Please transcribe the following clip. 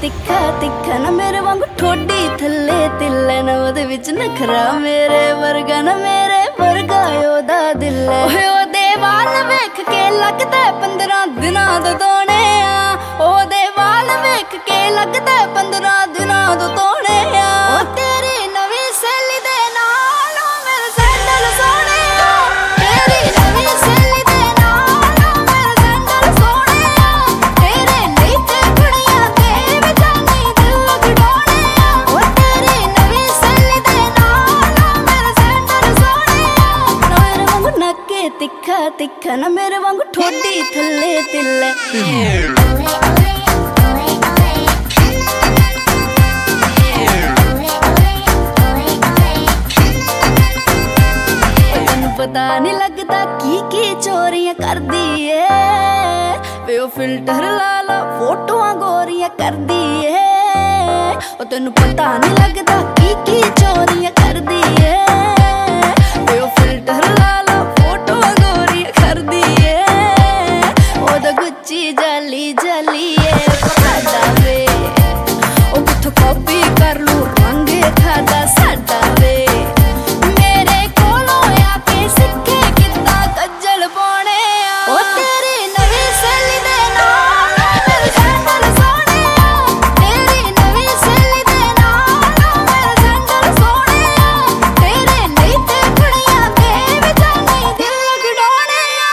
ਤਿੱਖਾ ਤਿੱਖਾ ਨਾ ਮੇਰੇ ਵਾਂਗੂ ਠੋਡੀ ਥੱਲੇ ਤਿੱਲੇ ਨਾ ਉਹਦੇ ਵਿੱਚ ਨਖਰਾ ਮੇਰੇ ਵਰਗਾ ਨਾ ਮੇਰੇ ਵਰਗਾ ਉਹਦਾ ਦਿਲ ਓਏ ਉਹਦੇ ਵਾਲ ਵੇਖ ਕੇ ਲੱਗਦਾ 15 ਦਿਨਾਂ ਤੋਂ ਤੋਣੇ ਆ ਉਹਦੇ ਵਾਲ ਵੇਖ ਕੇ ਲੱਗਦਾ 15 ਦਿਨਾਂ ਤੋਂ ਤਿੱਖਣ ਮੇਰੇ ਵਾਂਗ ਠੋਡੀ ਥੱਲੇ ਤਿੱਲੇ। ਤੈਨੂੰ ਪਤਾ ਨਹੀਂ ਲੱਗਦਾ ਕੀ ਕੀ ਚੋਰੀਆਂ ਕਰਦੀ ਏ। ਵੇ ਉਹ ਫਿਲਟਰ ਲਾ ਲਾ, ਫੋਟੋਆਂ ਗੋਰੀਆਂ ਕਰਦੀ ਏ। ਉਹ ਤੈਨੂੰ ਪਤਾ ਨਹੀਂ ਲੱਗਦਾ ਕੀ ਕੀ ਚੋਰੀਆਂ ਕਰਦੀ मिर्ची जली जली